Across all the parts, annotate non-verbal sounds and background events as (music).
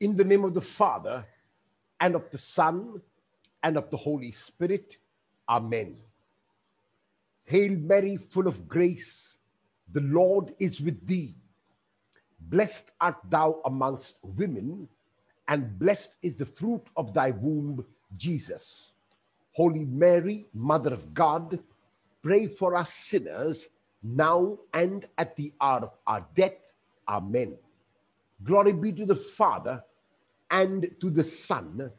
In the name of the Father, and of the Son, and of the Holy Spirit. Amen. Hail Mary, full of grace, the Lord is with thee. Blessed art thou amongst women, and blessed is the fruit of thy womb, Jesus. Holy Mary, Mother of God, pray for us sinners, now and at the hour of our death. Amen. Glory be to the Father, and to the Son,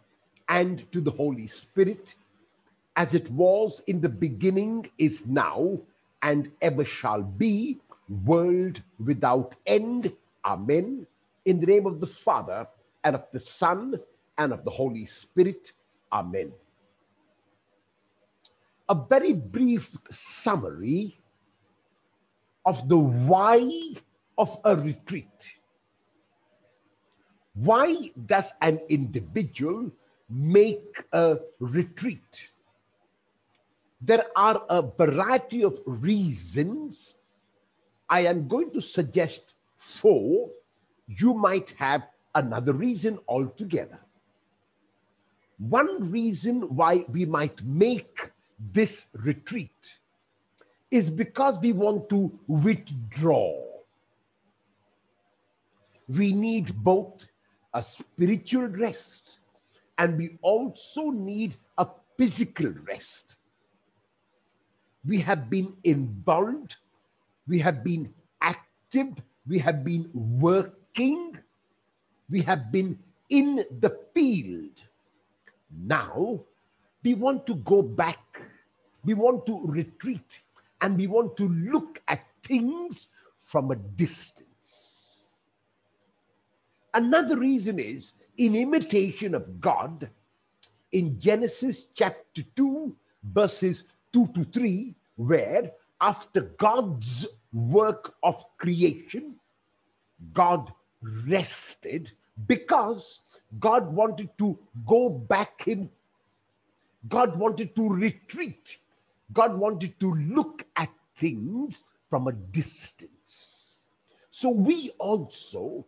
and to the Holy Spirit, as it was in the beginning, is now, and ever shall be, world without end. Amen. In the name of the Father, and of the Son, and of the Holy Spirit. Amen. A very brief summary of the why of a retreat. Why does an individual make a retreat? There are a variety of reasons. I am going to suggest four. You might have another reason altogether. One reason why we might make this retreat is because we want to withdraw. We need both a spiritual rest and we also need a physical rest. We have been involved, we have been active, we have been working, we have been in the field. Now, we want to go back, we want to retreat, and we want to look at things from a distance. Another reason is in imitation of God, in Genesis chapter 2, verses 2 to 3, where after God's work of creation, God rested because God wanted to go back in. God wanted to retreat. God wanted to look at things from a distance. So we also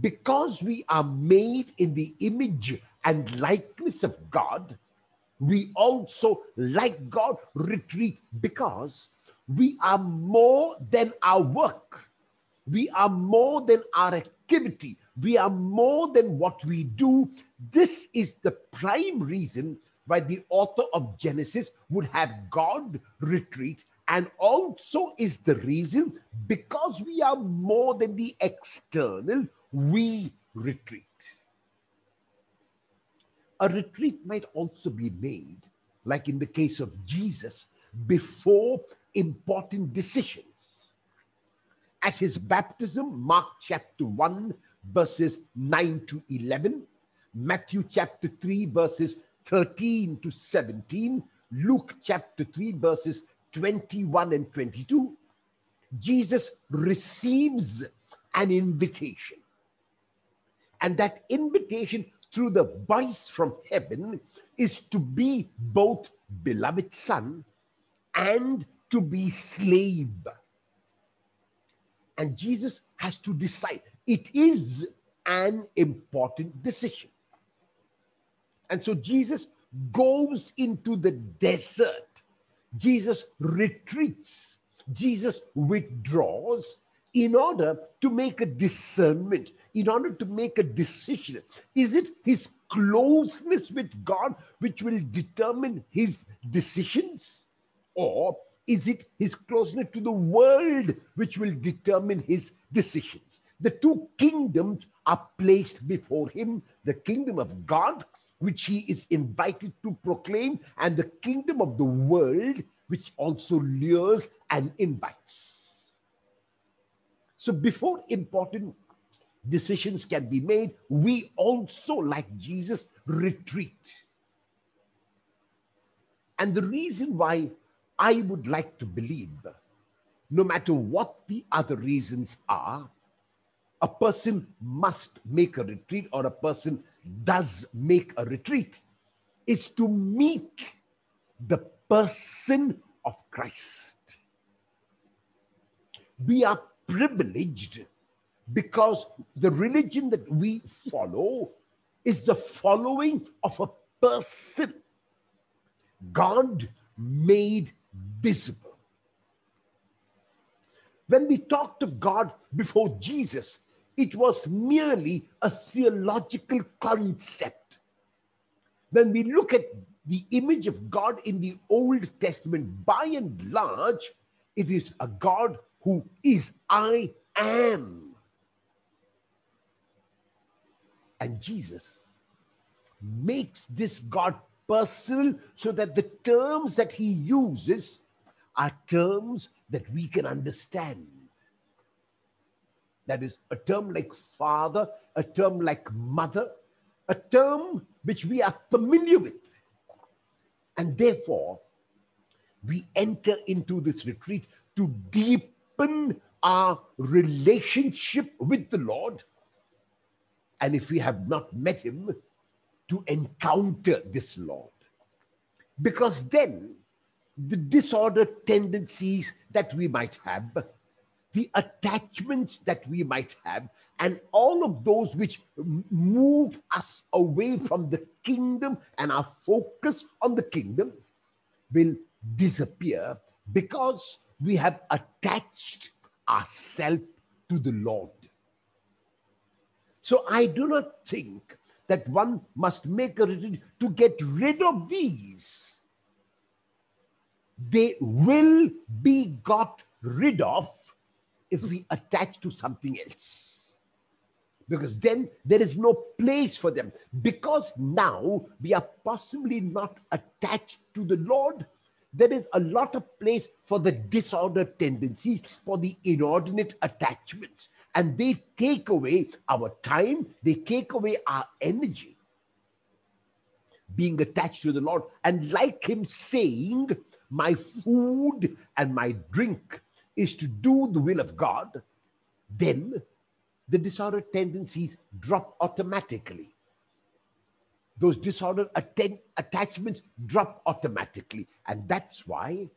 because we are made in the image and likeness of God, we also, like God, retreat because we are more than our work. We are more than our activity. We are more than what we do. This is the prime reason why the author of Genesis would have God retreat and also is the reason because we are more than the external, we retreat. A retreat might also be made, like in the case of Jesus, before important decisions. At his baptism, Mark chapter 1, verses 9 to 11, Matthew chapter 3, verses 13 to 17, Luke chapter 3, verses 21 and 22, Jesus receives an invitation. And that invitation through the voice from heaven is to be both beloved son and to be slave. And Jesus has to decide. It is an important decision. And so Jesus goes into the desert. Jesus retreats. Jesus withdraws in order to make a discernment, in order to make a decision. Is it his closeness with God which will determine his decisions? Or is it his closeness to the world which will determine his decisions? The two kingdoms are placed before him the kingdom of God, which he is invited to proclaim, and the kingdom of the world, which also lures and invites. So before important decisions can be made, we also, like Jesus, retreat. And the reason why I would like to believe, no matter what the other reasons are, a person must make a retreat or a person does make a retreat is to meet the person of Christ. We are privileged because the religion that we follow is the following of a person God made visible. When we talked of God before Jesus, it was merely a theological concept. When we look at the image of God in the Old Testament, by and large, it is a God who is I am. And Jesus makes this God personal so that the terms that he uses are terms that we can understand. That is a term like father, a term like mother, a term which we are familiar with. And therefore, we enter into this retreat to deepen our relationship with the Lord. And if we have not met him, to encounter this Lord. Because then the disordered tendencies that we might have, the attachments that we might have, and all of those which move us away from the kingdom and our focus on the kingdom will disappear because we have attached ourselves to the Lord. So I do not think that one must make a to get rid of these. They will be got rid of if we attach to something else. Because then there is no place for them. Because now we are possibly not attached to the Lord, there is a lot of place for the disordered tendencies, for the inordinate attachments and they take away our time, they take away our energy. Being attached to the Lord, and like Him saying, My food and my drink is to do the will of God, then the disordered tendencies drop automatically. Those disordered atten- attachments drop automatically. And that's why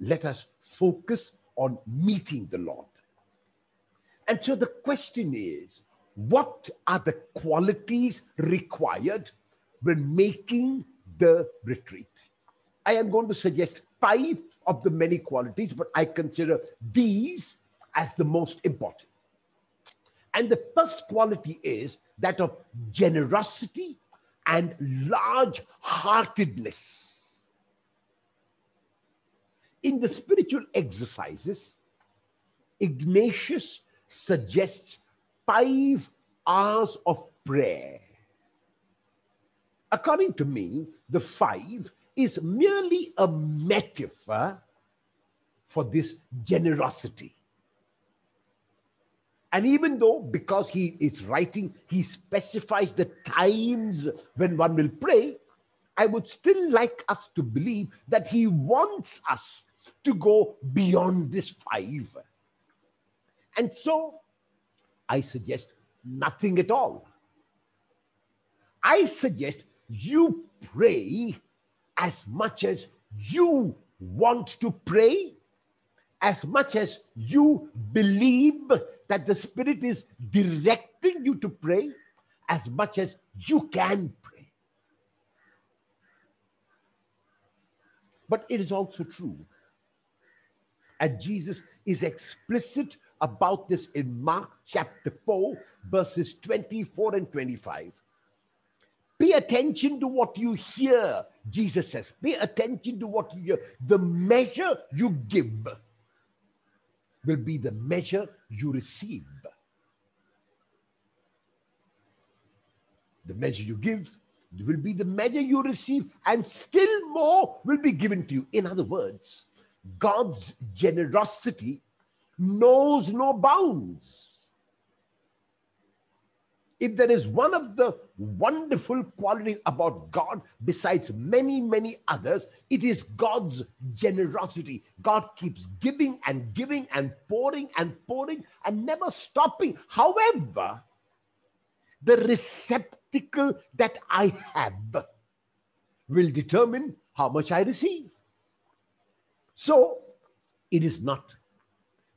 let us focus on meeting the Lord. And so the question is what are the qualities required when making the retreat? I am going to suggest five of the many qualities, but I consider these as the most important. And the first quality is that of generosity and large heartedness. In the spiritual exercises, Ignatius suggests five hours of prayer. According to me, the five is merely a metaphor for this generosity. And even though, because he is writing, he specifies the times when one will pray, I would still like us to believe that he wants us to go beyond this five. And so I suggest nothing at all. I suggest you pray as much as you want to pray, as much as you believe that the Spirit is directing you to pray, as much as you can pray. But it is also true, and Jesus is explicit about this in Mark chapter 4, verses 24 and 25. Pay attention to what you hear, Jesus says. Pay attention to what you hear. The measure you give will be the measure you receive. The measure you give will be the measure you receive, and still more will be given to you. In other words, God's generosity knows no bounds. If there is one of the wonderful qualities about God, besides many, many others, it is God's generosity. God keeps giving and giving and pouring and pouring and never stopping. However, the receptacle that I have will determine how much I receive. So, it is not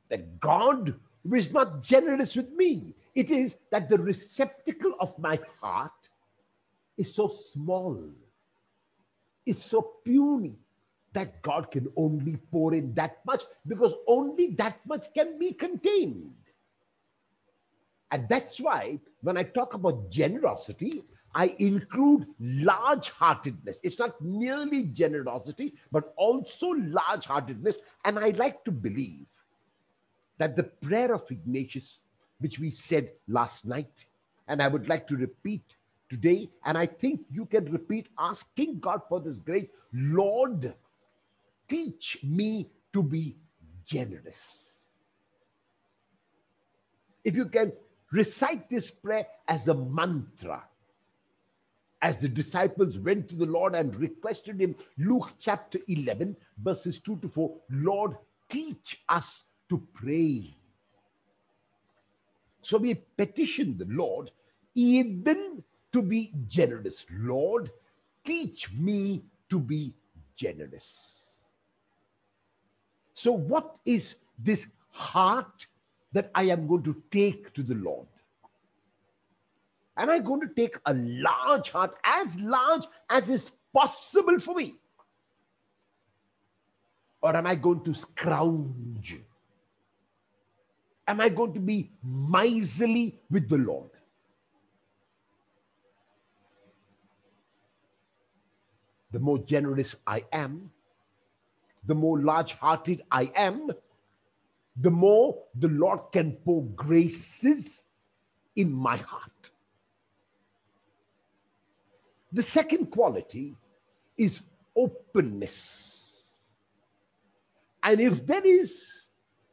that God is not generous with me. It is that the receptacle of my heart is so small, is so puny that God can only pour in that much because only that much can be contained. And that's why when I talk about generosity, I include large heartedness. It's not merely generosity, but also large heartedness. And I like to believe that the prayer of Ignatius, which we said last night, and I would like to repeat today, and I think you can repeat asking God for this grace Lord, teach me to be generous. If you can recite this prayer as a mantra, as the disciples went to the Lord and requested him, Luke chapter 11, verses 2 to 4, Lord, teach us to pray. So we petition the Lord even to be generous. Lord, teach me to be generous. So, what is this heart that I am going to take to the Lord? Am I going to take a large heart, as large as is possible for me? Or am I going to scrounge? Am I going to be miserly with the Lord? The more generous I am, the more large hearted I am, the more the Lord can pour graces in my heart. The second quality is openness. And if there is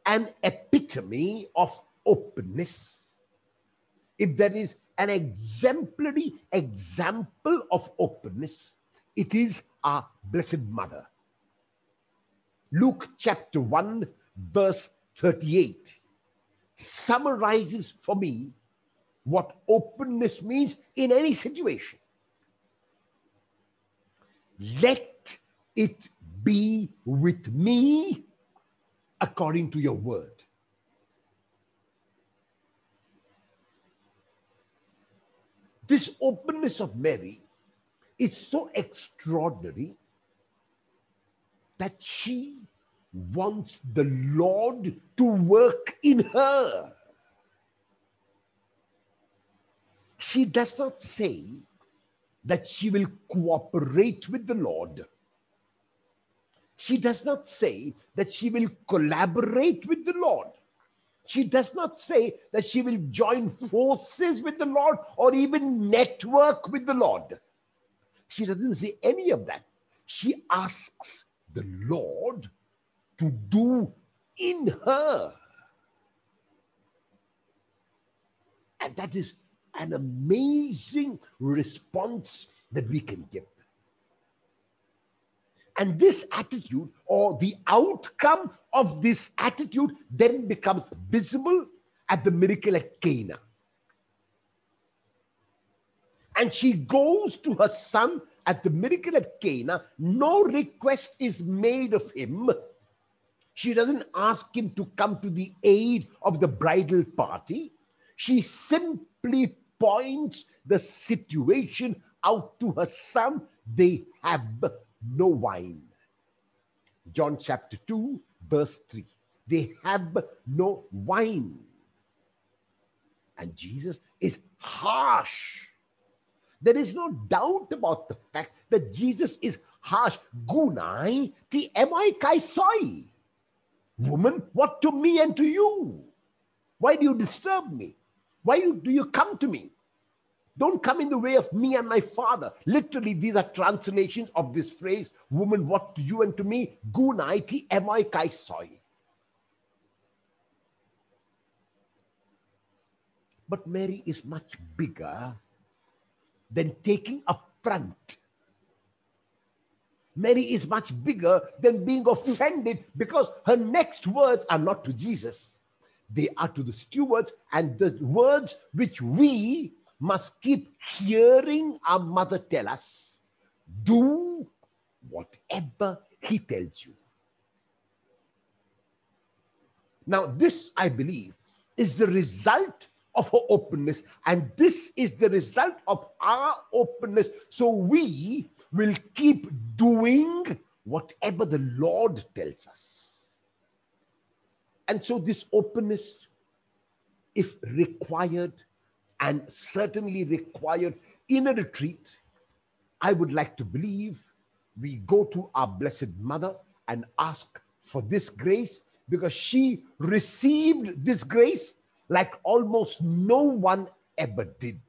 an epitome of openness, if there is an exemplary example of openness, it is our Blessed Mother. Luke chapter 1, verse 38 summarizes for me what openness means in any situation. Let it be with me according to your word. This openness of Mary is so extraordinary that she wants the Lord to work in her. She does not say that she will cooperate with the Lord. She does not say that she will collaborate with the Lord. She does not say that she will join forces with the Lord or even network with the Lord. She doesn't say any of that. She asks the Lord to do in her. And that is an amazing response that we can give. And this attitude, or the outcome of this attitude, then becomes visible at the miracle at Cana. And she goes to her son at the miracle at Cana. No request is made of him. She doesn't ask him to come to the aid of the bridal party. She simply points the situation out to her son. They have no wine. John chapter 2, verse 3. They have no wine. And Jesus is harsh. There is no doubt about the fact that Jesus is harsh. Gunai ti emoi kai soi. Woman, what to me and to you? Why do you disturb me? Why do you come to me? Don't come in the way of me and my father. Literally, these are translations of this phrase, woman, what to you and to me? Gunaiti emai kai soy. But Mary is much bigger than taking a front. Mary is much bigger than being offended because her next words are not to Jesus. They are to the stewards and the words which we must keep hearing our mother tell us do whatever he tells you. Now, this, I believe, is the result of her openness, and this is the result of our openness. So we will keep doing whatever the Lord tells us. And so, this openness, if required, and certainly required in a retreat, I would like to believe we go to our Blessed Mother and ask for this grace because she received this grace like almost no one ever did.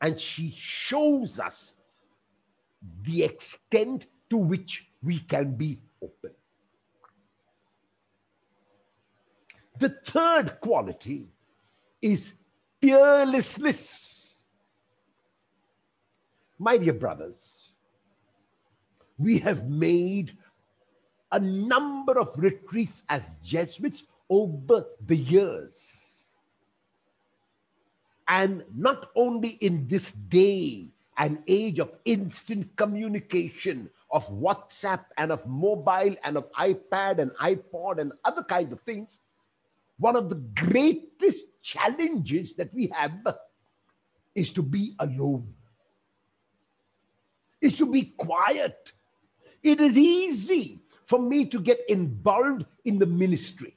And she shows us the extent to which we can be open. The third quality is fearlessness. My dear brothers, we have made a number of retreats as Jesuits over the years. And not only in this day, an age of instant communication, of WhatsApp and of mobile and of iPad and iPod and other kinds of things, one of the greatest challenges that we have is to be alone, is to be quiet. It is easy for me to get involved in the ministry.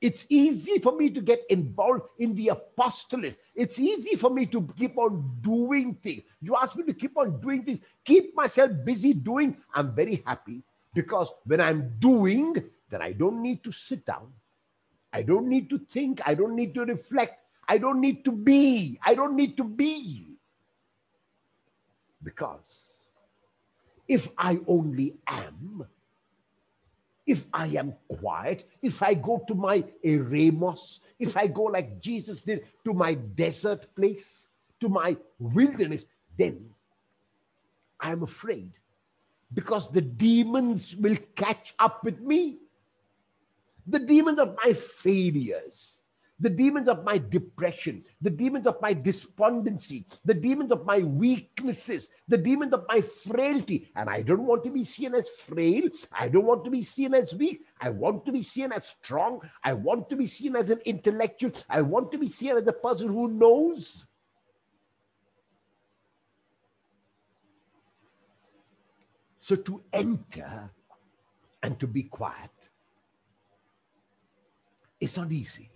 It's easy for me to get involved in the apostolate. It's easy for me to keep on doing things. You ask me to keep on doing things, keep myself busy doing. I'm very happy because when I'm doing, then I don't need to sit down. I don't need to think. I don't need to reflect. I don't need to be. I don't need to be. Because if I only am, if I am quiet, if I go to my eremos, if I go like Jesus did to my desert place, to my wilderness, then I'm afraid because the demons will catch up with me. The demons of my failures, the demons of my depression, the demons of my despondency, the demons of my weaknesses, the demons of my frailty. And I don't want to be seen as frail. I don't want to be seen as weak. I want to be seen as strong. I want to be seen as an intellectual. I want to be seen as a person who knows. So to enter and to be quiet is not easy.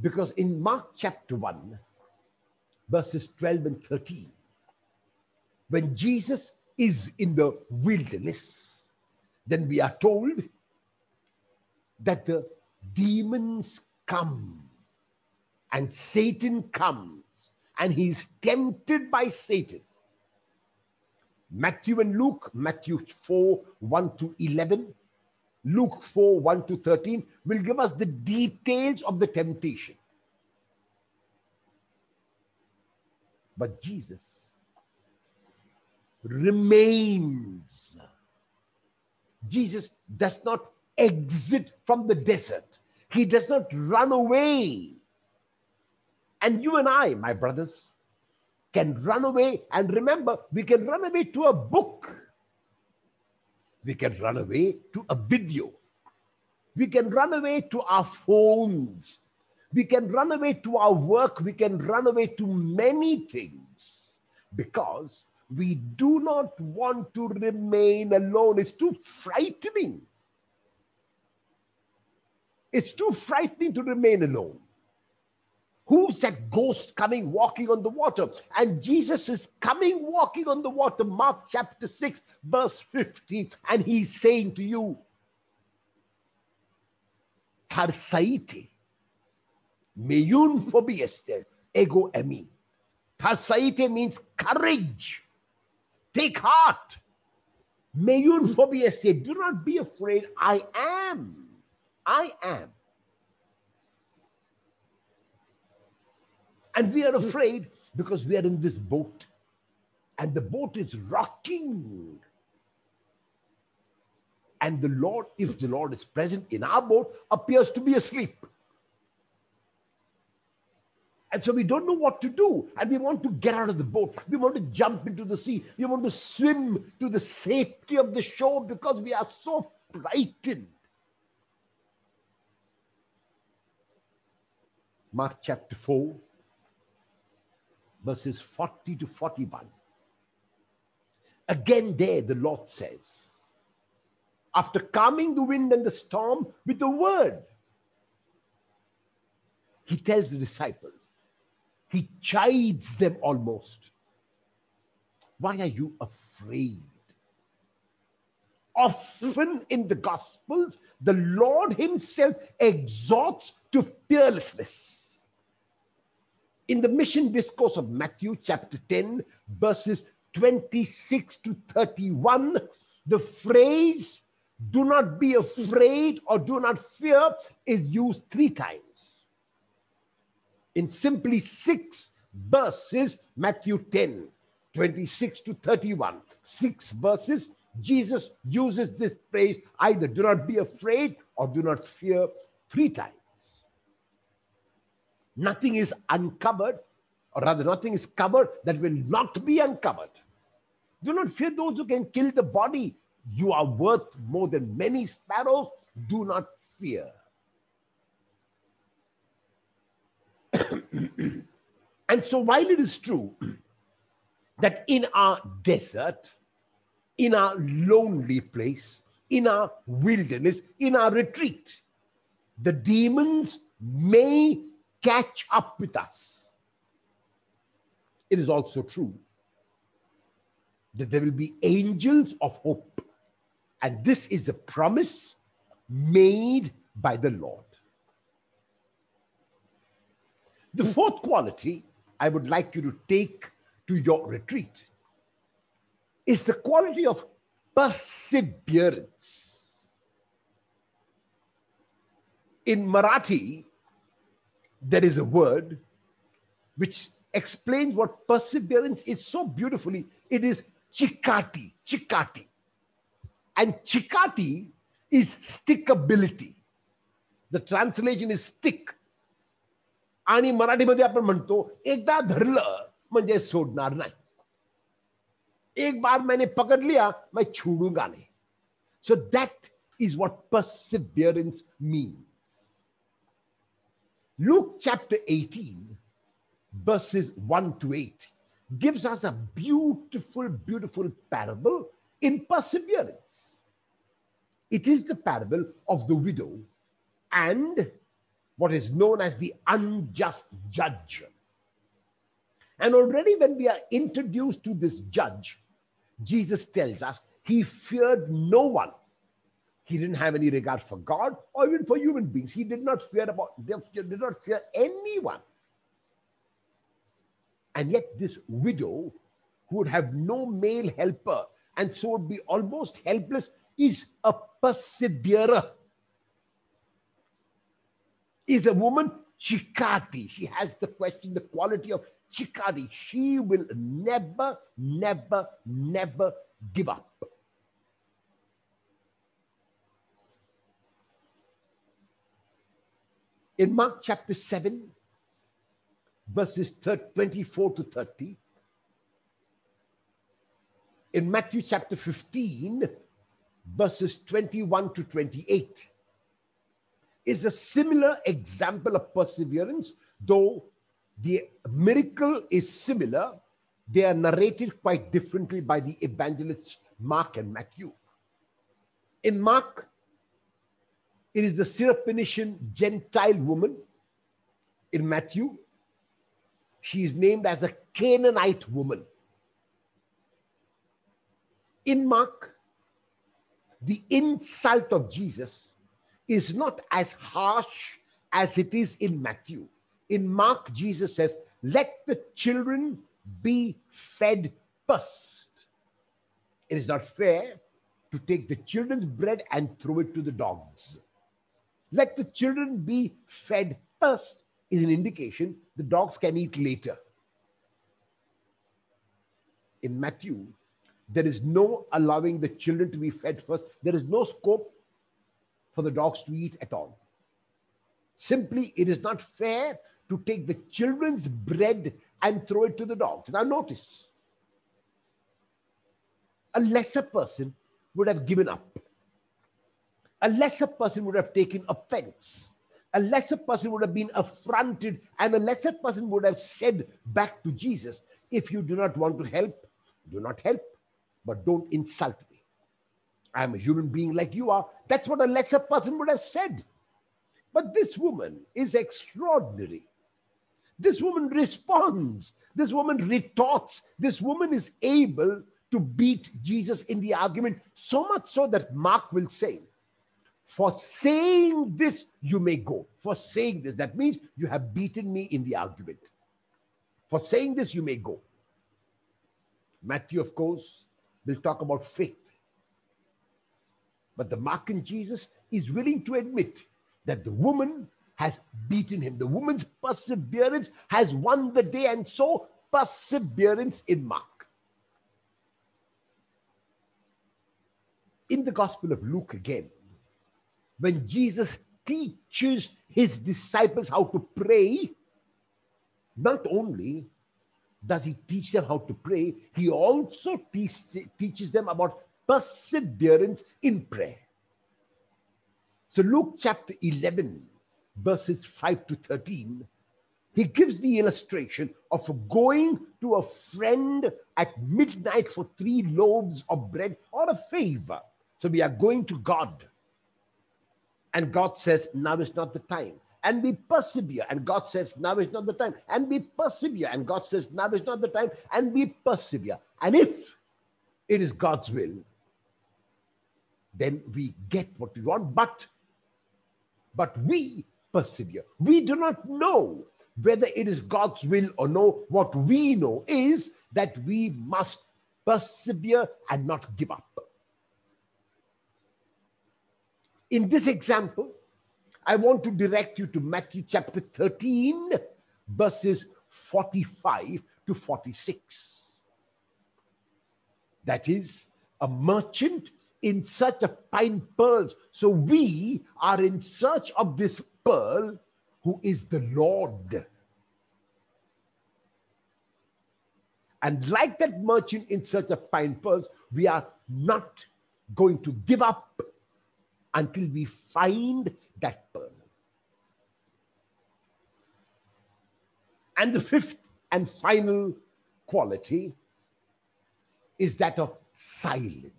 Because in Mark chapter 1, verses 12 and 13, when Jesus is in the wilderness, then we are told that the demons come and Satan comes and he's tempted by Satan. Matthew and Luke, Matthew 4 1 to 11, Luke 4 1 to 13 will give us the details of the temptation. But Jesus remains. Jesus does not exit from the desert, he does not run away. And you and I, my brothers, can run away. And remember, we can run away to a book we can run away to a video. We can run away to our phones. We can run away to our work. We can run away to many things because we do not want to remain alone. It's too frightening. It's too frightening to remain alone. Who's that ghost coming walking on the water? And Jesus is coming walking on the water, Mark chapter 6, verse 50. And he's saying to you, Tarsaite, meyun phobieste, ego emi. Tarsaite means courage. Take heart. Meyun phobieste, do not be afraid. I am. I am. And we are afraid because we are in this boat and the boat is rocking. And the Lord, if the Lord is present in our boat, appears to be asleep. And so we don't know what to do. And we want to get out of the boat. We want to jump into the sea. We want to swim to the safety of the shore because we are so frightened. Mark chapter 4, verses 40 to 41. Again, there the Lord says, after calming the wind and the storm with a word, he tells the disciples, he chides them almost. Why are you afraid? Often in the Gospels, the Lord Himself exhorts to fearlessness. In the mission discourse of Matthew, chapter 10, verses 26 to 31, the phrase, do not be afraid or do not fear, is used three times. In simply six verses, Matthew 10, 26 to 31, six verses, Jesus uses this phrase either do not be afraid or do not fear three times. Nothing is uncovered, or rather, nothing is covered that will not be uncovered. Do not fear those who can kill the body. You are worth more than many sparrows. Do not fear. (coughs) and so, while it is true that in our desert, in our lonely place, in our wilderness, in our retreat, the demons may catch up with us. It is also true that there will be angels of hope. And this is a promise made by the Lord. The fourth quality I would like you to take to your retreat is the quality of perseverance. In Marathi, there is a word which explains what perseverance is so beautifully. It is chikati, chikati. And chikati is stickability. The translation is stick. आणि मराठीमध्ये आपण म्हणतो एकदा धरलं म्हणजे सोडणार नाही एक बार मैंने पकड़ लिया मैं छोड़ूंगा नहीं so that is what Perseverance means Luke chapter 18, verses 1 to 8, gives us a beautiful, beautiful parable in perseverance. It is the parable of the widow and what is known as the unjust judge. And already, when we are introduced to this judge, Jesus tells us he feared no one he didn't have any regard for God or even for human beings. He did not fear about, did not fear anyone. And yet, this widow, who would have no male helper and so would be almost helpless, is a perseverer. Is a woman chikati. She has the question, the quality of chikati. She will never, never, never give up. In Mark chapter 7, verses 24 to 30, in Matthew chapter 15, verses 21 to 28, is a similar example of perseverance, though the miracle is similar. They are narrated quite differently by the evangelists Mark and Matthew. In Mark, it is the Syrophoenician Gentile woman in Matthew. She is named as a Canaanite woman. In Mark, the insult of Jesus is not as harsh as it is in Matthew. In Mark, Jesus says, Let the children be fed first. It is not fair to take the children's bread and throw it to the dogs. Let the children be fed first is an indication the dogs can eat later. In Matthew, there is no allowing the children to be fed first. There is no scope for the dogs to eat at all. Simply, it is not fair to take the children's bread and throw it to the dogs. Now, notice a lesser person would have given up a lesser person would have taken offense. a lesser person would have been affronted and a lesser person would have said back to Jesus, if you do not want to help, do not help, but don't insult me. I'm a human being like you are. That's what a lesser person would have said. But this woman is extraordinary. This woman responds. This woman retorts. This woman is able to beat Jesus in the argument, so much so that Mark will say, For saying this, you may go. For saying this, that means you have beaten me in the argument. For saying this, you may go. Matthew, of course, will talk about faith. But the mark Markan Jesus is willing to admit that the woman has beaten him. The woman's perseverance has won the day, and so perseverance in Mark. In the Gospel of Luke again, when Jesus teaches his disciples how to pray, not only does he teach them how to pray, he also teach, teaches them about perseverance in prayer. So, Luke chapter 11, verses 5 to 13, he gives the illustration of going to a friend at midnight for three loaves of bread or a favor. So, we are going to God. And God says, Now is not the time and we persevere. And God says, now is not the time. And we persevere. And God says, now is not the time. And we persevere. And if it is God's will, then we get what we want. But, but we persevere. We do not know whether it is God's will or no. What we know is that we must persevere and not give up. In this example, I want to direct you to Matthew chapter 13, verses 45 to 46. That is, a merchant in search of fine pearls. So we are in search of this pearl who is the Lord. And like that merchant in search of fine pearls, we are not going to give up until we find that pearl. And the fifth and final quality is that of silence.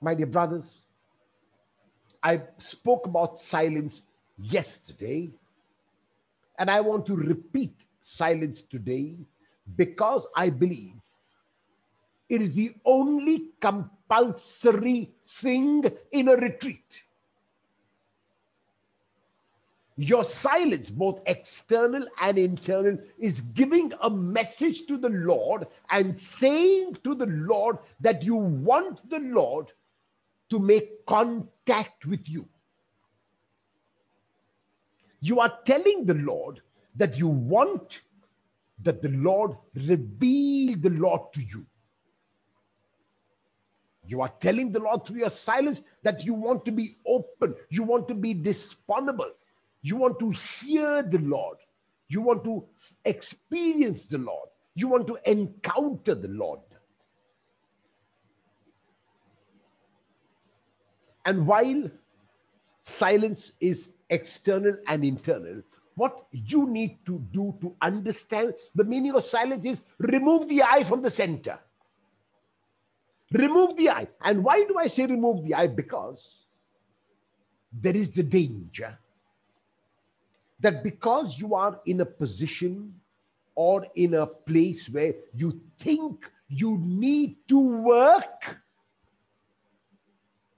My dear brothers, I spoke about silence yesterday, and I want to repeat silence today because I believe it is the only compulsory thing in a retreat. Your silence, both external and internal, is giving a message to the Lord and saying to the Lord that you want the Lord to make contact with you. You are telling the Lord that you want that the Lord reveal the Lord to you. You are telling the Lord through your silence that you want to be open, you want to be disponible, you want to hear the Lord, you want to experience the Lord, you want to encounter the Lord. And while silence is external and internal, what you need to do to understand the meaning of silence is remove the eye from the center. Remove the eye. And why do I say remove the eye? Because there is the danger that because you are in a position or in a place where you think you need to work,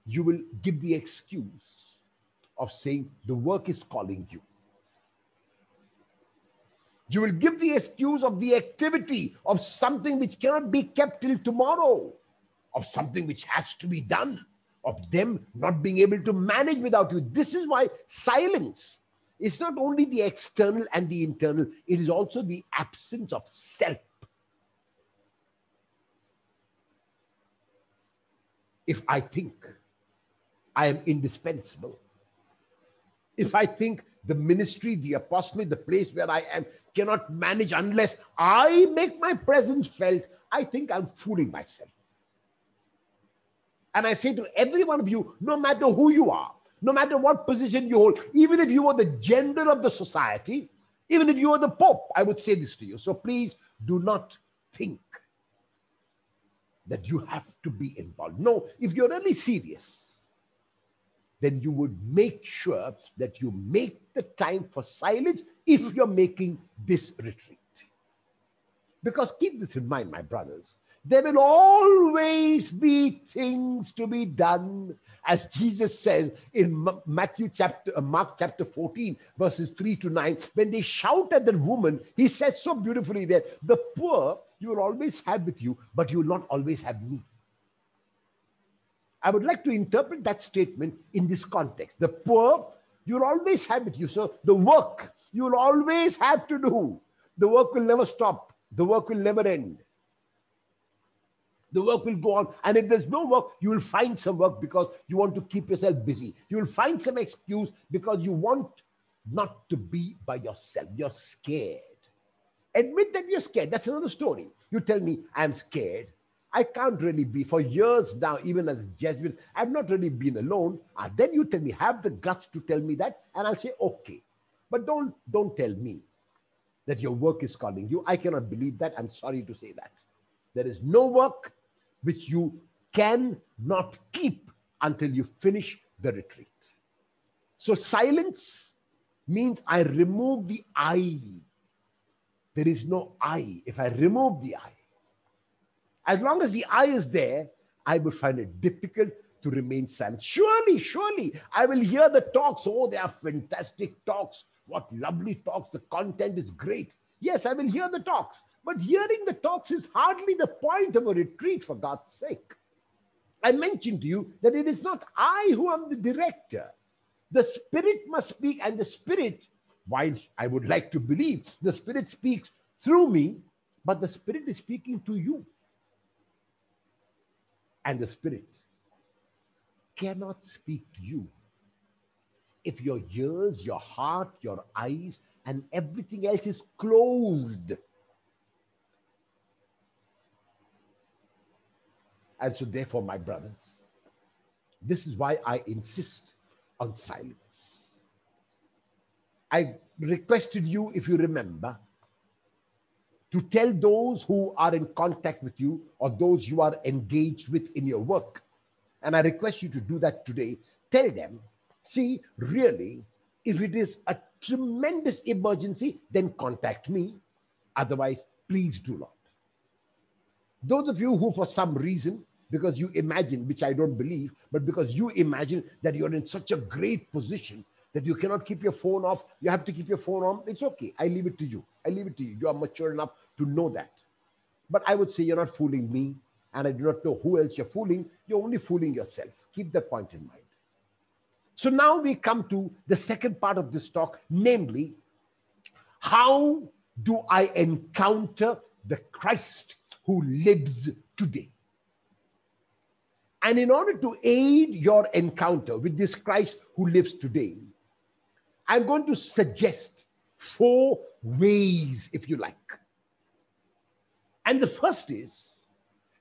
you will give the excuse of saying the work is calling you. You will give the excuse of the activity of something which cannot be kept till tomorrow of something which has to be done, of them not being able to manage without you. This is why silence is not only the external and the internal, it is also the absence of self. If I think I am indispensable, if I think the ministry, the apostolate, the place where I am cannot manage unless I make my presence felt, I think I'm fooling myself. And I say to every one of you, no matter who you are, no matter what position you hold, even if you are the general of the society, even if you are the Pope, I would say this to you. So please do not think that you have to be involved. No, if you're really serious, then you would make sure that you make the time for silence if you're making this retreat. Because keep this in mind, my brothers, there will always be things to be done, as Jesus says in Matthew chapter, uh, Mark chapter 14, verses 3 to 9. When they shout at the woman, he says so beautifully there, the poor you will always have with you, but you will not always have me. I would like to interpret that statement in this context. The poor you'll always have with you. So the work you'll always have to do. The work will never stop. The work will never end. The work will go on. And if there's no work, you will find some work because you want to keep yourself busy. You will find some excuse because you want not to be by yourself. You're scared. Admit that you're scared. That's another story. You tell me, I'm scared. I can't really be. For years now, even as a Jesuit, I've not really been alone. And then you tell me, have the guts to tell me that, and I'll say, okay. But don't, don't tell me that your work is calling you. I cannot believe that. I'm sorry to say that. There is no work which you cannot keep until you finish the retreat. So silence means I remove the I. There is no I. If I remove the I, as long as the I is there, I will find it difficult to remain silent. Surely, surely, I will hear the talks. Oh, they are fantastic talks. What lovely talks. The content is great. Yes, I will hear the talks. But hearing the talks is hardly the point of a retreat, for God's sake. I mentioned to you that it is not I who am the director. The Spirit must speak, and the Spirit, while I would like to believe, the Spirit speaks through me, but the Spirit is speaking to you. And the Spirit cannot speak to you if your ears, your heart, your eyes, and everything else is closed And so, therefore, my brothers, this is why I insist on silence. I requested you, if you remember, to tell those who are in contact with you or those you are engaged with in your work. And I request you to do that today. Tell them, see, really, if it is a tremendous emergency, then contact me. Otherwise, please do not. Those of you who, for some reason, because you imagine, which I don't believe, but because you imagine that you're in such a great position that you cannot keep your phone off, you have to keep your phone on, it's okay. I leave it to you. I leave it to you. You are mature enough to know that. But I would say you're not fooling me, and I do not know who else you're fooling. You're only fooling yourself. Keep that point in mind. So now we come to the second part of this talk, namely, how do I encounter the Christ who lives today? And in order to aid your encounter with this Christ who lives today, I'm going to suggest four ways, if you like. And the first is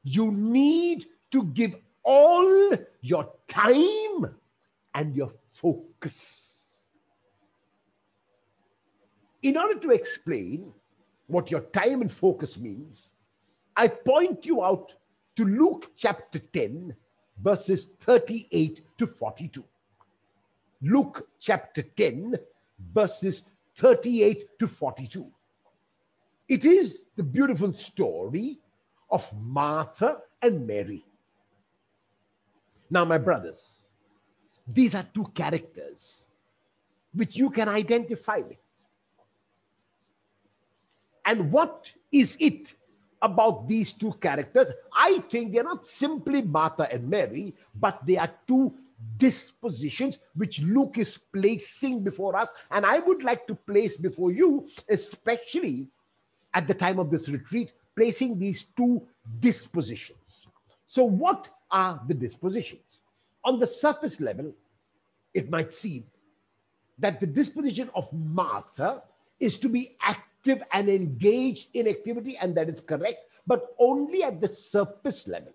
you need to give all your time and your focus. In order to explain what your time and focus means, I point you out to Luke chapter 10, verses 38 to 42. Luke chapter 10, verses 38 to 42. It is the beautiful story of Martha and Mary. Now, my brothers, these are two characters which you can identify with. And what is it about these two characters. I think they're not simply Martha and Mary, but they are two dispositions which Luke is placing before us. And I would like to place before you, especially at the time of this retreat, placing these two dispositions. So, what are the dispositions? On the surface level, it might seem that the disposition of Martha is to be active active and engaged in activity, and that is correct, but only at the surface level.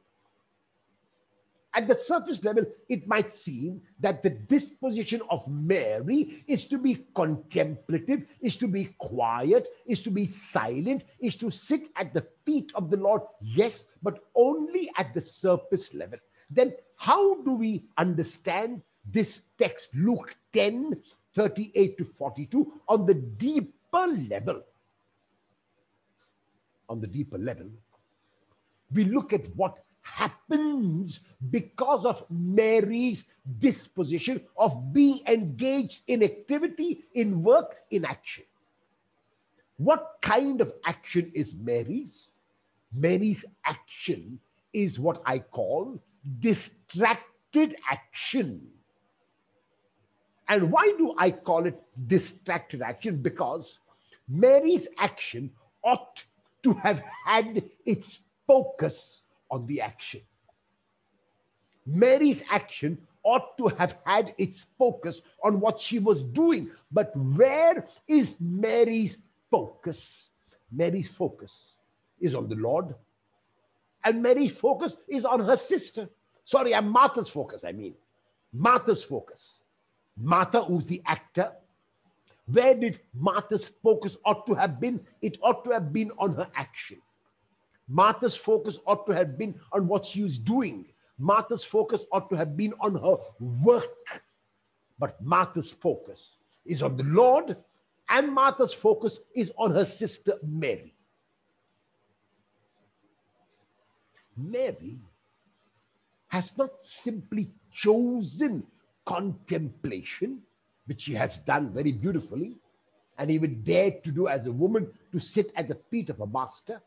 at the surface level, it might seem that the disposition of Mary is to be contemplative, is to be quiet, is to be silent, is to sit at the feet of the Lord. Yes, but only at the surface level. Then, how do we understand this text, Luke 10 38 to 42, on the deeper level? On the deeper level, we look at what happens because of Mary's disposition of being engaged in activity, in work, in action. What kind of action is Mary's? Mary's action is what I call distracted action. And why do I call it distracted action? Because Mary's action ought to have had its focus on the action. Mary's action ought to have had its focus on what she was doing. But where is Mary's focus? Mary's focus is on the Lord, and Mary's focus is on her sister. Sorry, I'm Martha's focus, I mean. Martha's focus. Martha, who's the actor, where did Martha's focus ought to have been? It ought to have been on her action. Martha's focus ought to have been on what she was doing. Martha's focus ought to have been on her work. But Martha's focus is on the Lord, and Martha's focus is on her sister Mary. Mary has not simply chosen contemplation, which she has done very beautifully, and even dared to do as a woman to sit at the feet of a master.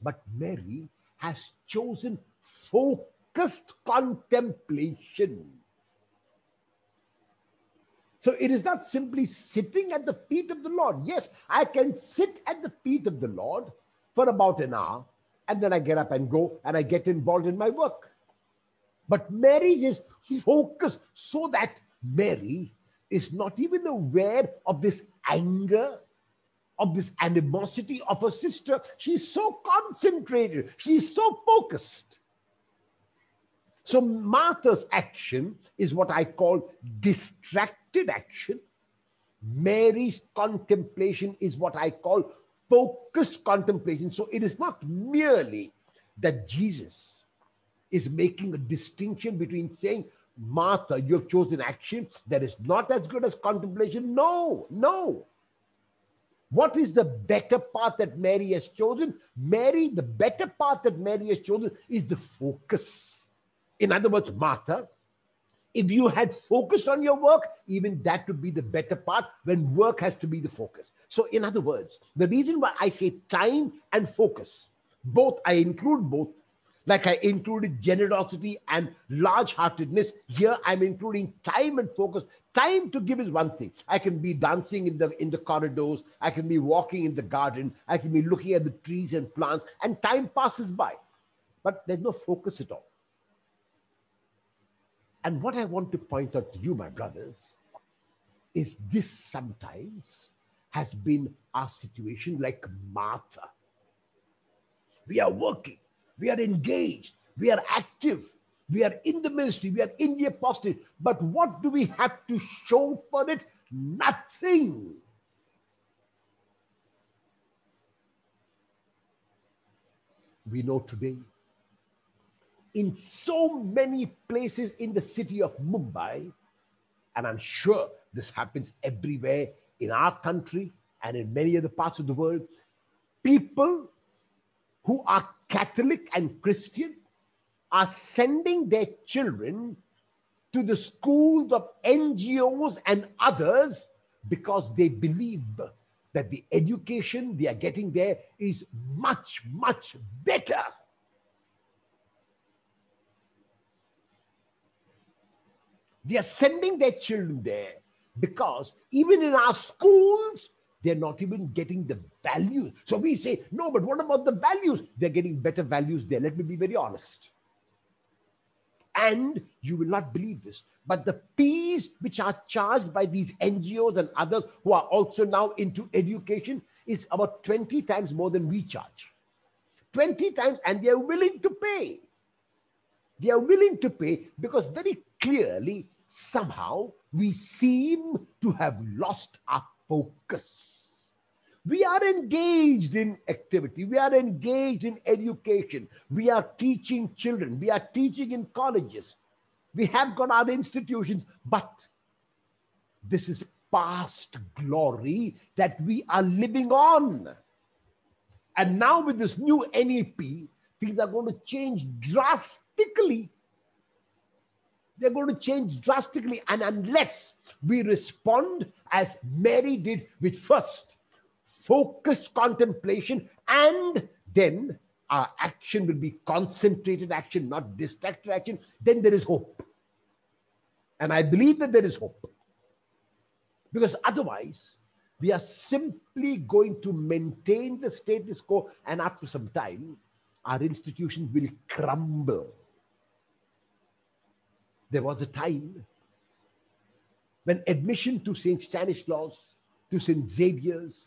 But Mary has chosen focused contemplation. So it is not simply sitting at the feet of the Lord. Yes, I can sit at the feet of the Lord for about an hour, and then I get up and go and I get involved in my work. But Mary's is focused so that Mary is not even aware of this anger of this animosity of her sister. She's so concentrated, she's so focused. So, Martha's action is what I call distracted action. Mary's contemplation is what I call focused contemplation. So, it is not merely that Jesus is making a distinction between saying, Martha, you've chosen action that is not as good as contemplation. No, no. What is the better path that Mary has chosen? Mary, the better path that Mary has chosen is the focus. In other words, Martha, if you had focused on your work, even that would be the better part when work has to be the focus. So, in other words, the reason why I say time and focus, both, I include both, like I included generosity and large heartedness. Here I'm including time and focus. Time to give is one thing. I can be dancing in the in the corridors, I can be walking in the garden, I can be looking at the trees and plants, and time passes by. But there's no focus at all. And what I want to point out to you, my brothers, is this sometimes has been our situation like Martha. We are working we are engaged, we are active, we are in the ministry, we are in the apostolate. But what do we have to show for it? Nothing. We know today, in so many places in the city of Mumbai, and I'm sure this happens everywhere in our country and in many other parts of the world, people who are Catholic and Christian are sending their children to the schools of NGOs and others because they believe that the education they are getting there is much, much better. They are sending their children there because even in our schools, they're not even getting the values. So we say, no, but what about the values? They're getting better values there. Let me be very honest. And you will not believe this, but the fees which are charged by these NGOs and others who are also now into education is about 20 times more than we charge. 20 times, and they're willing to pay. They are willing to pay because very clearly, somehow, we seem to have lost our focus. We are engaged in activity. We are engaged in education. We are teaching children. We are teaching in colleges. We have got other institutions, but this is past glory that we are living on. And now, with this new NEP, things are going to change drastically. They're going to change drastically. And unless we respond as Mary did with first focused contemplation, and then our action will be concentrated action, not distracted action, then there is hope. And I believe that there is hope. Because otherwise, we are simply going to maintain the status quo, and after some time, our institutions will crumble. There was a time when admission to St. Stanislaus, to St. Xavier's,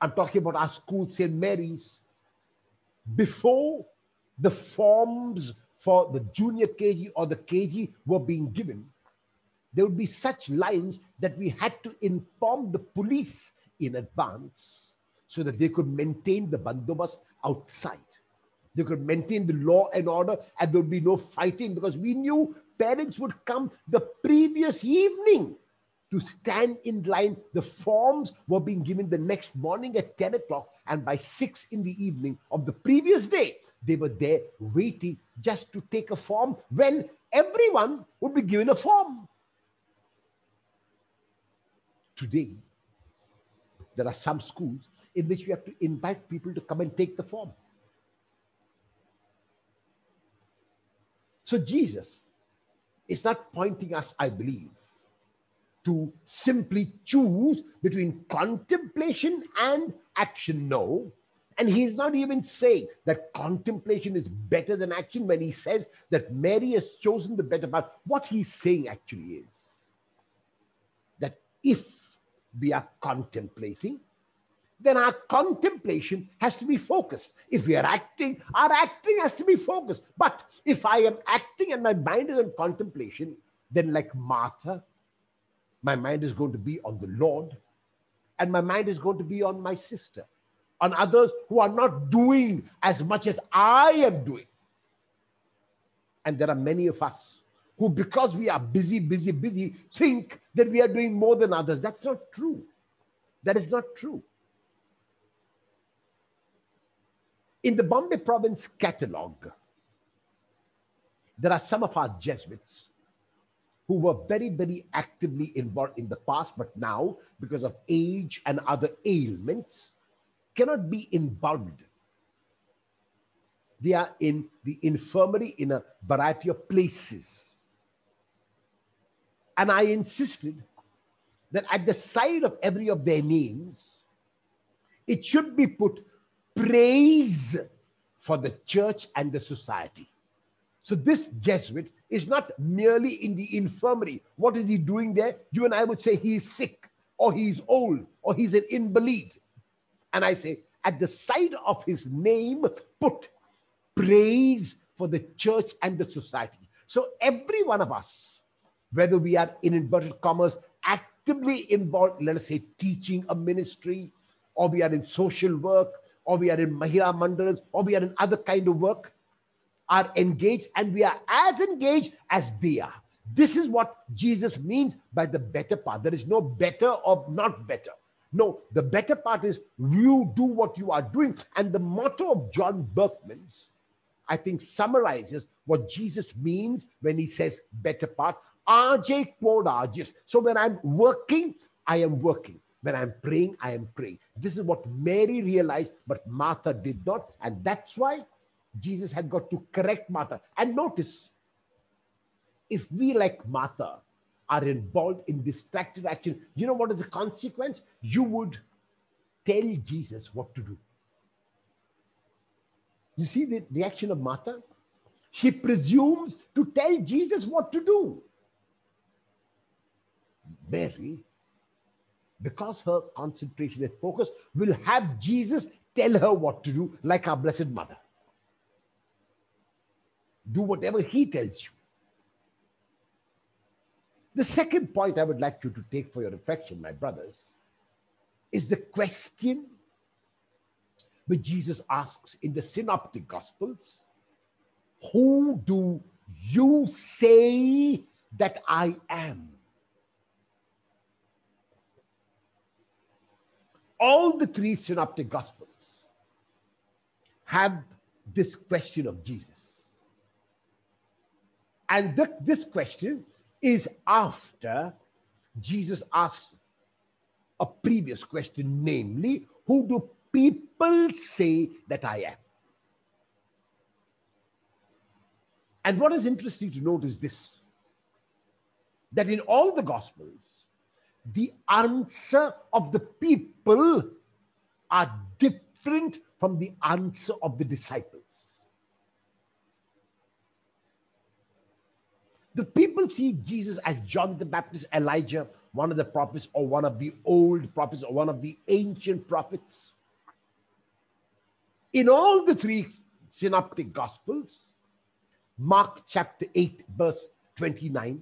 I'm talking about our school, St. Mary's, before the forms for the junior KG or the KG were being given, there would be such lines that we had to inform the police in advance so that they could maintain the bandobast outside. They could maintain the law and order and there would be no fighting because we knew parents would come the previous evening to stand in line. The forms were being given the next morning at 10 o'clock, and by 6 in the evening of the previous day, they were there waiting just to take a form when everyone would be given a form. Today, there are some schools in which we have to invite people to come and take the form. So Jesus is not pointing us, I believe, to simply choose between contemplation and action. No. And he's not even saying that contemplation is better than action when he says that Mary has chosen the better part. What he's saying actually is that if we are contemplating, then our contemplation has to be focused. If we are acting, our acting has to be focused. But if I am acting and my mind is on contemplation, then like Martha, my mind is going to be on the Lord, and my mind is going to be on my sister, on others who are not doing as much as I am doing. And there are many of us who, because we are busy, busy, busy, think that we are doing more than others. That's not true. That is not true. In the Bombay province catalogue, there are some of our Jesuits who were very, very actively involved in the past, but now, because of age and other ailments, cannot be involved. They are in the infirmary in a variety of places. And I insisted that at the side of every of their names, it should be put praise for the church and the society. So this Jesuit is not merely in the infirmary. What is he doing there? You and I would say he's sick, or he's old, or he's an invalid. And I say, at the side of his name, put praise for the church and the society. So every one of us, whether we are in inverted commas, actively involved, let us say, teaching a ministry, or we are in social work, or we are in Mahila Mandalas, or we are in other kind of work, are engaged and we are as engaged as they are. This is what Jesus means by the better part. There is no better or not better. No, the better part is you do what you are doing. And the motto of John Berchmans, I think, summarizes what Jesus means when he says better part. Age quod agis. So when I'm working, I am working. When I'm praying, I am praying. This is what Mary realized, but Martha did not. And that's why Jesus had got to correct Martha. And notice, if we, like Martha, are involved in distracted action, you know what is the consequence? You would tell Jesus what to do. You see the reaction of Martha? She presumes to tell Jesus what to do. Mary, because her concentration and focus, will have Jesus tell her what to do, like our Blessed Mother. Do whatever he tells you. The second point I would like you to take for your reflection, my brothers, is the question which Jesus asks in the Synoptic Gospels Who do you say that I am? All the three Synoptic Gospels have this question of Jesus. And th- this question is after Jesus asks a previous question, namely, who do people say that I am? And what is interesting to note is this that in all the Gospels, the answer of the people are different from the answer of the disciples. The people see Jesus as John the Baptist, Elijah, one of the prophets, or one of the old prophets, or one of the ancient prophets. In all the three synoptic gospels, Mark chapter 8, verse 29,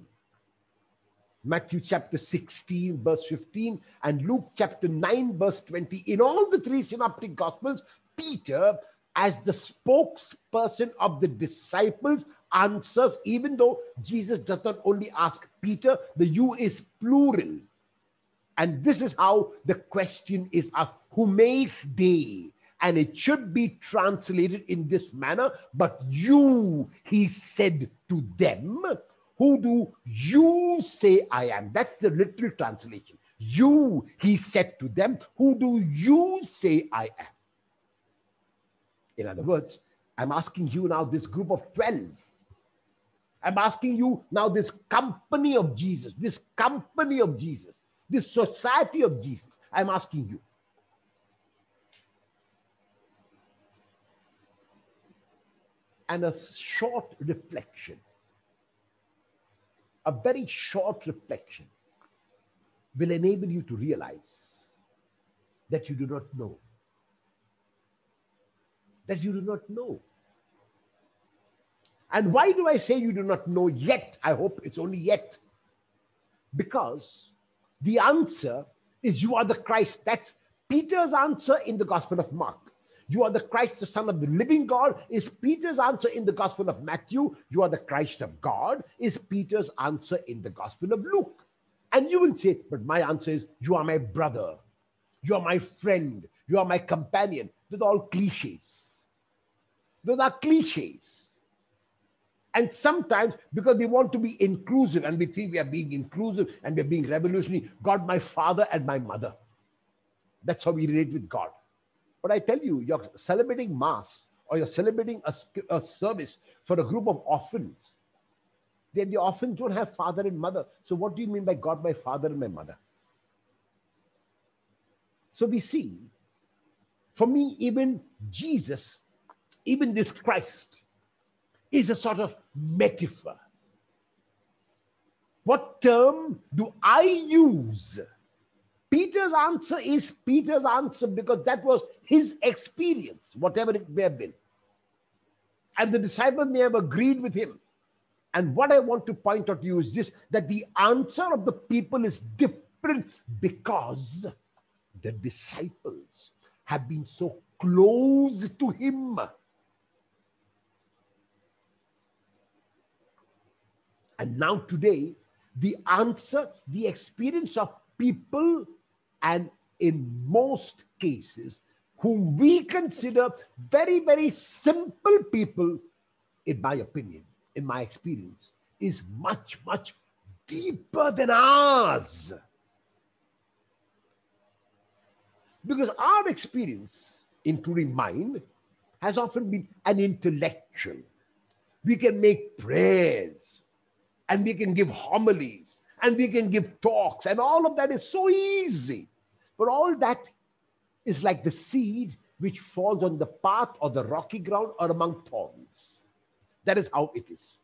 Matthew chapter 16, verse 15, and Luke chapter 9, verse 20. In all the three synoptic gospels, Peter, as the spokesperson of the disciples, answers, even though Jesus does not only ask Peter, the you is plural. And this is how the question is asked, Humeis Dei. And it should be translated in this manner, but you, he said to them, who do you say I am? That's the literal translation. You, he said to them, who do you say I am? In other words, I'm asking you now, this group of 12, I'm asking you now, this company of Jesus, this company of Jesus, this society of Jesus, I'm asking you. And a short reflection, a very short reflection, will enable you to realize that you do not know. That you do not know. And why do I say you do not know yet? I hope it's only yet. Because the answer is you are the Christ. That's Peter's answer in the Gospel of Mark. You are the Christ, the Son of the living God, is Peter's answer in the Gospel of Matthew. You are the Christ of God, is Peter's answer in the Gospel of Luke. And you will say, but my answer is, you are my brother. You are my friend. You are my companion. Those are all cliches. Those are cliches. And sometimes, because we want to be inclusive and we think we are being inclusive and we're being revolutionary, God, my father and my mother. That's how we relate with God. But I tell you, you're celebrating Mass or you're celebrating a, a service for a group of orphans. Then the orphans don't have father and mother. So, what do you mean by God, my father and my mother? So, we see, for me, even Jesus, even this Christ, is a sort of metaphor. What term do I use? Peter's answer is Peter's answer because that was his experience, whatever it may have been. And the disciple may have agreed with him. And what I want to point out to you is this that the answer of the people is different because the disciples have been so close to him And now, today, the answer, the experience of people, and in most cases, whom we consider very, very simple people, in my opinion, in my experience, is much, much deeper than ours. Because our experience, including mine, has often been an intellectual. We can make prayers and we can give homilies and we can give talks, and all of that is so easy. But all that is like the seed which falls on the path or the rocky ground or among thorns. That is how it is.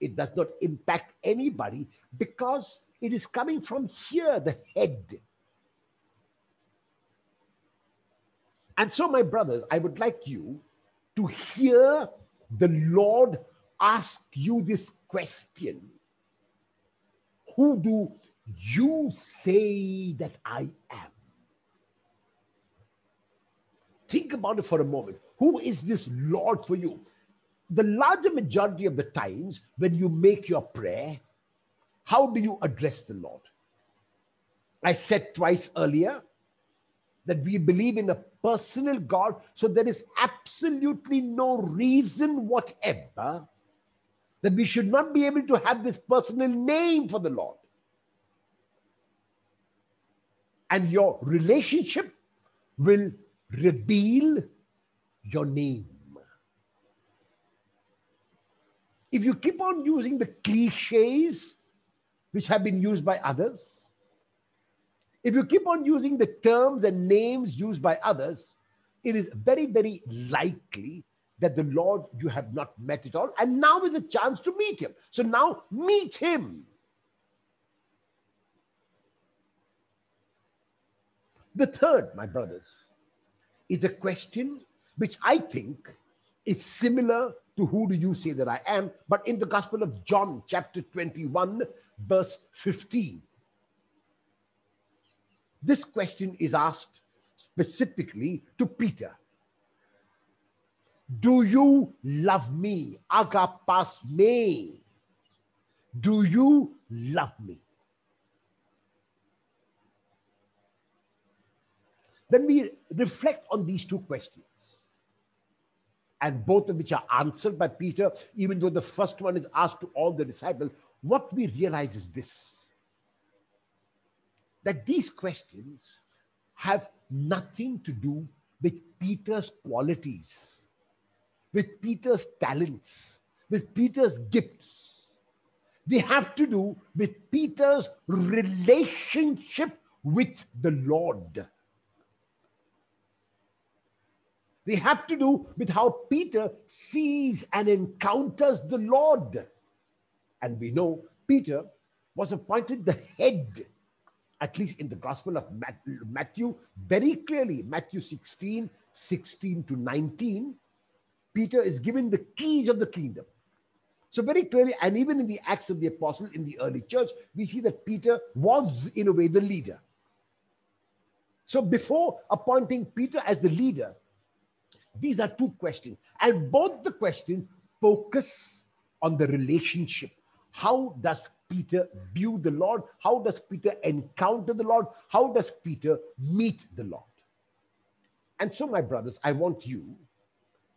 It does not impact anybody because it is coming from here, the head. And so, my brothers, I would like you to hear the Lord ask you this question Who do you say that I am? Think about it for a moment. Who is this Lord for you? The larger majority of the times when you make your prayer, how do you address the Lord? I said twice earlier that we believe in a personal God, so there is absolutely no reason whatever that we should not be able to have this personal name for the Lord. And your relationship will reveal your name. If you keep on using the cliches which have been used by others, if you keep on using the terms and names used by others, it is very, very likely that the Lord you have not met at all, and now is a chance to meet him. So now meet him. The third, my brothers, is a question which I think is similar to who do you say that I am, but in the Gospel of John, chapter 21, verse 15. This question is asked specifically to Peter. Do you love me? Agapas me. Do you love me? Then we reflect on these two questions, and both of which are answered by Peter, even though the first one is asked to all the disciples. What we realize is this that these questions have nothing to do with Peter's qualities, with Peter's talents, with Peter's gifts. They have to do with Peter's relationship with the Lord. They have to do with how Peter sees and encounters the Lord. And we know Peter was appointed the head, at least in the Gospel of Matthew, very clearly, Matthew 16, 16 to 19. Peter is given the keys of the kingdom. So, very clearly, and even in the Acts of the Apostle in the early church, we see that Peter was, in a way, the leader. So, before appointing Peter as the leader, these are two questions. And both the questions focus on the relationship. How does Peter view the Lord? How does Peter encounter the Lord? How does Peter meet the Lord? And so, my brothers, I want you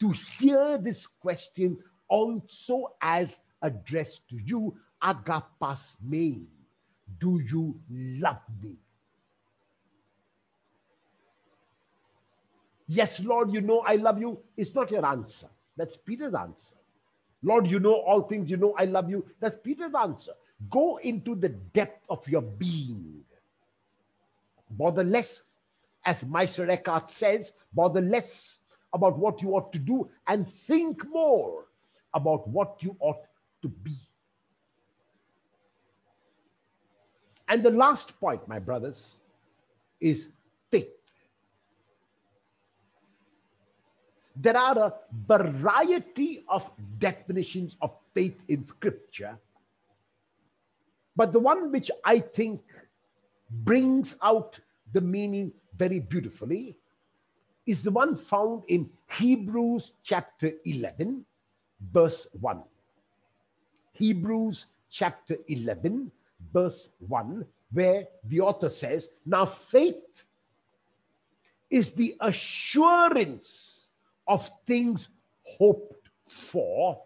to hear this question also as addressed to you, agapas me. Do you love me? Yes, Lord, you know I love you, It's not your answer. That's Peter's answer. Lord, you know all things, you know I love you. That's Peter's answer. Go into the depth of your being. Bother less, as Meister Eckhart says, bother less about what you ought to do and think more about what you ought to be. And the last point, my brothers, is faith. There are a variety of definitions of faith in scripture, but the one which I think brings out the meaning very beautifully is the one found in Hebrews chapter 11, verse 1. Hebrews chapter 11, verse 1, where the author says, Now faith is the assurance of things hoped for,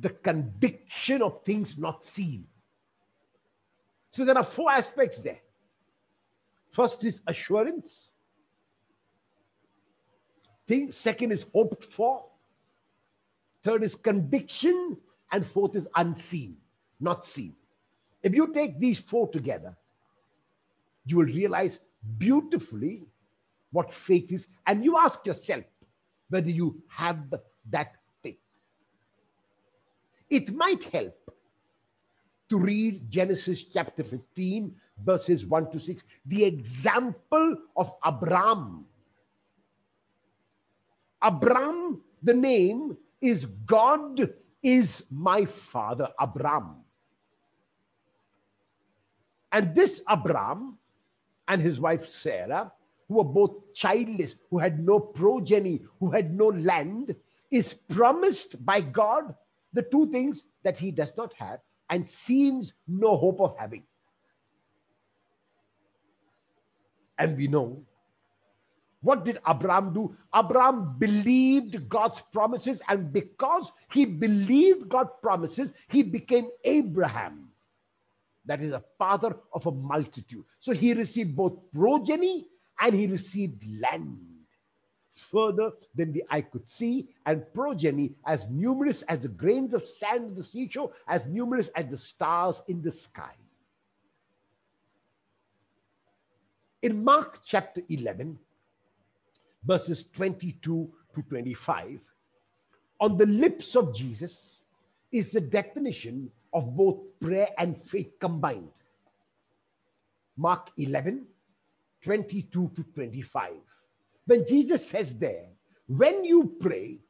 the conviction of things not seen. So there are four aspects there. First is assurance. Thing, second is hoped for. Third is conviction. And fourth is unseen, not seen. If you take these four together, you will realize beautifully what faith is. And you ask yourself, whether you have that faith. It might help to read Genesis chapter 15, verses 1 to 6, the example of Abram. Abram, the name, is God is my father Abram. And this Abram and his wife Sarah, who were both childless, who had no progeny, who had no land, is promised by God the two things that he does not have and seems no hope of having. And we know what did Abraham do? Abraham believed God's promises, and because he believed God's promises, he became Abraham. That is a father of a multitude. So he received both progeny and he received land. Further than the eye could see, and progeny as numerous as the grains of sand in the seashore, as numerous as the stars in the sky. In Mark chapter 11, verses 22 to 25, on the lips of Jesus is the definition of both prayer and faith combined. Mark 11, 22 to 25. When Jesus says there, when you pray,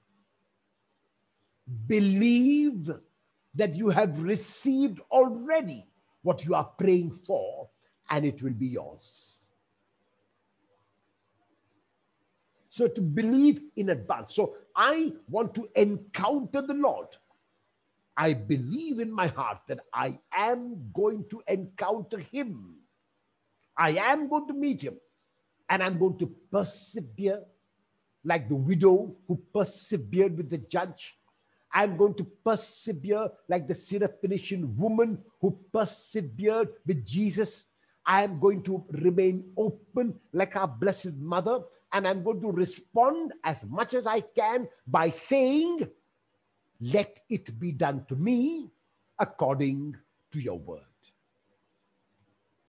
believe that you have received already what you are praying for, and it will be yours. So to believe in advance. So I want to encounter the Lord. I believe in my heart that I am going to encounter him. I am going to meet him. And I'm going to persevere like the widow who persevered with the judge. I'm going to persevere like the Syrophoenician woman who persevered with Jesus. I am going to remain open like our Blessed Mother and I'm going to respond as much as I can by saying, Let it be done to me according to your word.